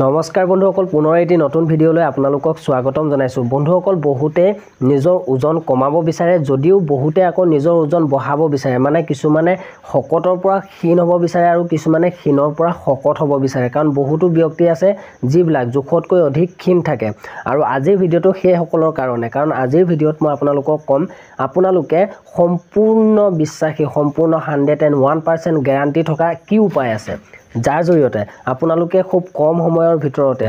নমস্কাৰ বন্ধুসকল পুনৰ এটি নতুন ভিডিঅ'লৈ আপোনালোকক স্বাগতম জনাইছোঁ। বন্ধুসকল বহুতে নিজৰ ওজন কমাব বিচাৰে যদিও বহুতে আকৌ নিজৰ ওজন বঢ়াব বিচাৰে। মানে কিছুমানে শকতৰ পৰা ক্ষীণ হ'ব বিচাৰে আৰু কিছুমানে ক্ষীণৰ পৰা শকত হ'ব বিচাৰে। কাৰণ বহুতো ব্যক্তি আছে যিবিলাক জোখতকৈ অধিক ক্ষীণ থাকে। আৰু আজিৰ ভিডিঅ'টো সেইসকলৰ কাৰণে। কাৰণ আজিৰ ভিডিঅ'ত মই আপোনালোকক ক'ম আপোনালোকে সম্পূৰ্ণ বিশ্বাসী সম্পূৰ্ণ hundred and one percent guarantee থকা কি উপায় আছে? যাৰ জৰিয়তে আপোনালোকে খুব কম সময়ৰ ভিতৰতে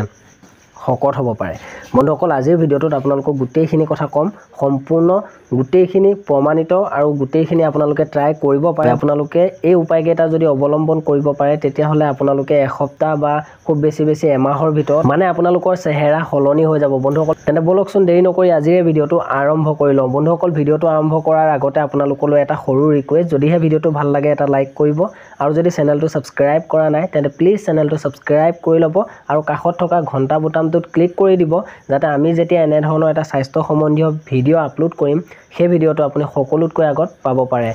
শকত হ'ব পাৰে। বন্ধুসকল আজিৰ ভিডিঅ'টোত আপোনালোকক গোটেইখিনি কথা ক'ম। সম্পূৰ্ণ গোটেইখিনি প্ৰমাণিত আৰু গোটেইখিনি আপোনালোকে ট্ৰাই কৰিব পাৰে। আপোনালোকে এই উপায়কেইটা যদি অৱলম্বন কৰিব পাৰে তেতিয়াহ'লে আপোনালোকে এসপ্তাহ বা খুব বেছি বেছি এমাহৰ ভিতৰত মানে আপোনালোকৰ চেহেৰা সলনি হৈ যাব। বন্ধুসকল তেন্তে ব'লকচোন দেৰি নকৰি আজিৰ ভিডিঅ'টো আৰম্ভ কৰি লওঁ। বন্ধুসকল ভিডিঅ'টো আৰম্ভ কৰাৰ আগতে আপোনালোকলৈ এটা সৰু ৰিকুৱেষ্ট যদিহে ভিডিঅ'টো ভাল লাগে এটা লাইক কৰিব। আৰু যদি চেনেলটো ছাবস্ক্ৰাইব কৰা নাই তেন্তে প্লিজ চেনেলটো ছাবস্ক্ৰাইব কৰি ল'ব আৰু কাষত থকা ঘণ্টা বুটামটোত ক্লিক কৰি দিব যাতে আমি যেতিয়া এনেধৰণৰ এটা স্বাস্থ্য সম্বন্ধীয় ভিডিঅ' আপলোড কৰিম সেই ভিডিঅ'টো আপুনি সকলোতকৈ আগত পাব পাৰে।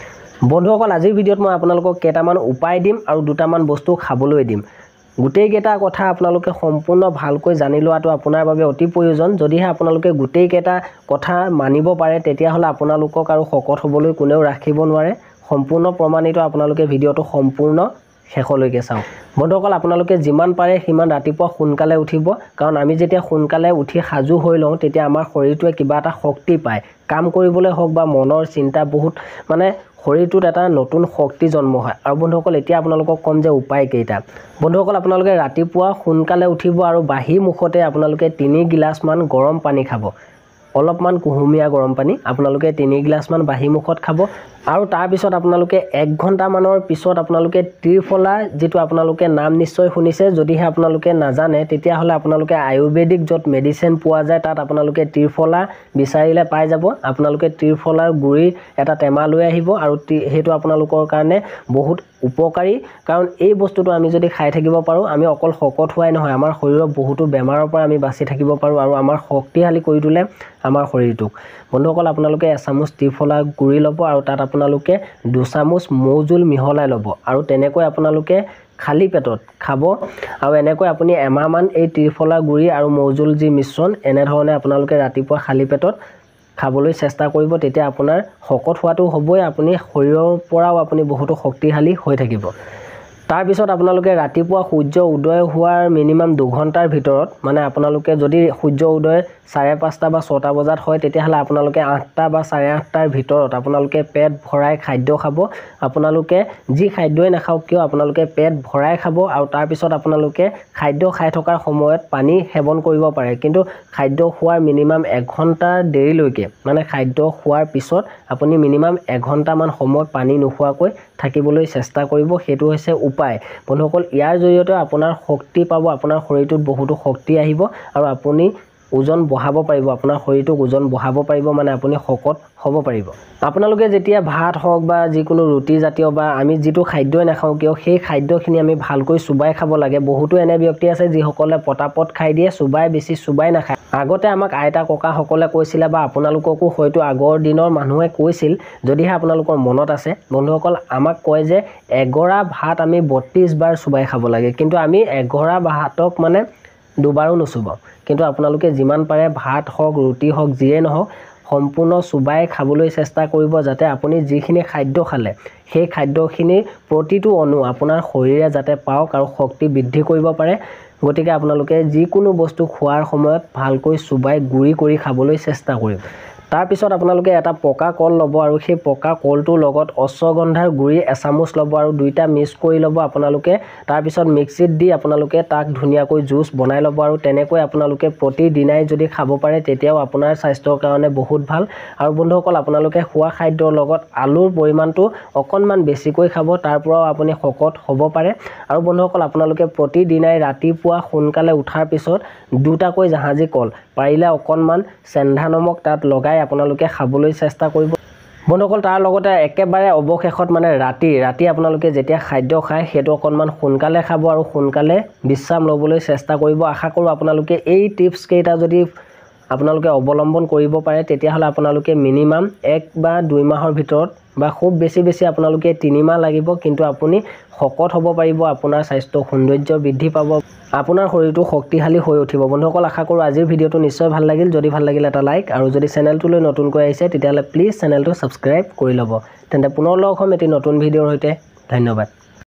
বন্ধুসকল আজিৰ ভিডিঅ'ত মই আপোনালোকক কেইটামান উপায় দিম আৰু দুটামান বস্তু খাবলৈ দিম। গোটেইকেইটা কথা আপোনালোকে সম্পূৰ্ণ ভালকৈ জানি লোৱাটো আপোনাৰ বাবে অতি প্ৰয়োজন। যদিহে আপোনালোকে গোটেইকেইটা কথা মানিব পাৰে তেতিয়াহ'লে আপোনালোকক আৰু শকত হ'বলৈ কোনেও ৰাখিব নোৱাৰে। সম্পূৰ্ণ প্ৰমাণিত আপোনালোকে ভিডিঅ'টো সম্পূৰ্ণ শেষলৈকে চাওক। বন্ধুসকল আপোনালোকে যিমান পাৰে সিমান ৰাতিপুৱা সোনকালে উঠিব। কাৰণ আমি যেতিয়া সোনকালে উঠি সাজু হৈ লওঁ তেতিয়া আমাৰ শৰীৰটোৱে কিবা এটা শক্তি পায়। কাম কৰিবলৈ হওক বা মনৰ চিন্তা বহুত মানে শৰীৰটোত এটা নতুন শক্তি জন্ম হয়। আৰু বন্ধুসকল এতিয়া আপোনালোকক ক'ম যে উপায় কেইটা। বন্ধুসকল আপোনালোকে ৰাতিপুৱা সোনকালে উঠিব আৰু বাঁহী মুখতে আপোনালোকে তিনি গিলাচমান গৰম পানী খাব। অলপমান কুহুমীয়া গৰম পানী আপোনালোকে তিনি গিলাচমান বাঁহী মুখত খাব আৰু তাৰপিছত আপোনালোকে এক ঘণ্টামানৰ পিছত আপোনালোকে ত্ৰিফলা যিটো আপোনালোকে নাম নিশ্চয় শুনিছে যদিহে আপোনালোকে নাজানে তেতিয়াহ'লে আপোনালোকে আয়ুৰ্বেদিক য'ত মেডিচিন পোৱা যায় তাত আপোনালোকে ত্ৰিফলা বিচাৰিলে পাই যাব। আপোনালোকে ত্ৰিফলাৰ গুৰি এটা টেমা লৈ আহিব আৰু সেইটো আপোনালোকৰ কাৰণে বহুত উপকাৰী। কাৰণ এই বস্তুটো আমি যদি খাই থাকিব পাৰোঁ আমি অকল শকত হোৱাই নহয় আমাৰ শৰীৰৰ বহুতো বেমাৰৰ পৰা আমি বাচি থাকিব পাৰোঁ আৰু আমাৰ শক্তিশালী কৰি তোলে আমাৰ শৰীৰটোক। বন্ধুসকল আপোনালোকে এচামুচ ত্ৰিফলা গুৰি ল'ব আৰু তাত আপোনালোকে দুচামুচ মৌজোল মিহলাই ল'ব আৰু তেনেকৈ আপোনালোকে খালী পেটত খাব। আৰু এনেকৈ আপুনি এমাহমান এই ত্ৰিফলা গুৰি আৰু মৌজোল যি মিশ্ৰণ এনেধৰণে আপোনালোকে ৰাতিপুৱা খালী পেটত খাবলৈ চেষ্টা কৰিব তেতিয়া আপোনাৰ শকত হোৱাটো হ'বই আপুনি শৰীৰৰ পৰাও আপুনি বহুতো শক্তিশালী হৈ থাকিব। তাৰপিছত আপোনালোকে ৰাতিপুৱা সূৰ্য উদয় হোৱাৰ মিনিমাম দুঘণ্টাৰ ভিতৰত মানে আপোনালোকে যদি সূৰ্য উদয় চাৰে পাঁচটা বা ছটা বজাত হয় তেতিয়াহ'লে আপোনালোকে আঠটা বা চাৰে আঠটাৰ ভিতৰত আপোনালোকে পেট ভৰাই খাদ্য খাব। আপোনালোকে যি খাদ্যই নাখাওক কিয় আপোনালোকে পেট ভৰাই খাব আৰু তাৰপিছত আপোনালোকে খাদ্য খাই থকাৰ সময়ত পানী সেৱন কৰিব পাৰে। কিন্তু খাদ্য খোৱাৰ মিনিমাম এঘণ্টাৰ দেৰিলৈকে মানে খাদ্য খোৱাৰ পিছত আপুনি মিনিমাম এঘণ্টামান সময় পানী নোখোৱাকৈ থাকিবলৈ চেষ্টা কৰিব সেইটো হৈছে উপায়। বন্ধুসকল ইয়াৰ জৰিয়তে আপোনাৰ শক্তি পাব আপোনাৰ শৰীৰটোত বহুতো শক্তি আহিব আৰু আপুনি ওজন বঢ়াব পাৰিব আপোনাৰ শৰীৰটোক ওজন বঢ়াব পাৰিব মানে আপুনি শকত হ'ব পাৰিব। আপোনালোকে যেতিয়া ভাত হওক বা যিকোনো ৰুটি জাতীয় বা আমি যিটো খাদ্যই নাখাওঁ কিয় সেই খাদ্যখিনি আমি ভালকৈ চুবাই খাব লাগে। বহুতো এনে ব্যক্তি আছে যিসকলে পটাপট খাই দিয়ে চুবাই বেছি চুবাই নাখায়। আগতে আমাক আইতা ককাসকলে কৈছিলে বা আপোনালোককো হয়তো আগৰ দিনৰ মানুহে কৈছিল যদিহে আপোনালোকৰ মনত আছে বন্ধুসকল আমাক কয় যে এগৰা ভাত আমি বত্ৰিছ বাৰ চুবাই খাব লাগে। কিন্তু আমি এগৰা ভাতক মানে দুবাৰো নুচুবাওঁ কিন্তু আপোনালোকে যিমান পাৰে ভাত হওক ৰুটি হওক যিয়ে নহওক সম্পূৰ্ণ চুবাই খাবলৈ চেষ্টা কৰিব যাতে আপুনি যিখিনি খাদ্য খালে সেই খাদ্যখিনিৰ প্ৰতিটো অণু আপোনাৰ শৰীৰে যাতে পাওক আৰু শক্তি বৃদ্ধি কৰিব পাৰে। গতিকে আপোনালোকে যিকোনো বস্তু খোৱাৰ সময়ত ভালকৈ চুবাই গুড়ি কৰি খাবলৈ চেষ্টা কৰিব। তাৰপিছত আপোনালোকে এটা পকা কল ল'ব আৰু সেই পকা কলটোৰ লগত অশ্বগন্ধাৰ গুড়ি এচামুচ ল'ব আৰু দুইটা মিক্স কৰি ল'ব আপোনালোকে। তাৰপিছত মিক্সিত দি আপোনালোকে তাক ধুনীয়াকৈ জুচ বনাই ল'ব আৰু তেনেকৈ আপোনালোকে প্ৰতিদিনাই যদি খাব পাৰে তেতিয়াও আপোনাৰ স্বাস্থ্যৰ কাৰণে বহুত ভাল। আৰু বন্ধুসকল আপোনালোকে খোৱা খাদ্যৰ লগত আলুৰ পৰিমাণটো অকণমান বেছিকৈ খাব তাৰ পৰাও আপুনি শকত হ'ব পাৰে। আৰু বন্ধুসকল আপোনালোকে প্ৰতিদিনাই ৰাতিপুৱা সোনকালে উঠাৰ পিছত দুটাকৈ জাহাজী কল পাৰিলে অকণমান চেন্ধা নমক তাত লগাই আপোনালোকে খাবলৈ চেষ্টা কৰিব। বন্ধুসকল তাৰ লগতে একেবাৰে অৱশেষত মানে ৰাতি ৰাতি আপোনালোকে যেতিয়া খাদ্য খায় সেইটো অকণমান সোনকালে খাব আৰু সোনকালে বিশ্ৰাম ল'বলৈ চেষ্টা কৰিব। আশা কৰোঁ আপোনালোকে এই টিপছকেইটা যদি আপোনালোকে অৱলম্বন কৰিব পাৰে তেতিয়াহ'লে আপোনালোকে মিনিমাম এক বা দুই মাহৰ ভিতৰত বা খুব বেছি বেছি আপোনালোকে তিনিমাহ লাগিব কিন্তু আপুনি শকত হ'ব পাৰিব আপোনাৰ স্বাস্থ্য সৌন্দৰ্য বৃদ্ধি পাব আপোনাৰ শৰীৰটো শক্তিশালী হৈ উঠিব। বন্ধুসকল আশা কৰোঁ আজিৰ ভিডিঅ'টো নিশ্চয় ভাল লাগিল। যদি ভাল লাগিল এটা লাইক আৰু যদি চেনেলটোলৈ নতুনকৈ আহিছে তেতিয়াহ'লে প্লিজ চেনেলটো ছাবস্ক্ৰাইব কৰি ল'ব। তেন্তে পুনৰ লগ হ'ম এটি নতুন ভিডিঅ'ৰ সৈতে। ধন্যবাদ।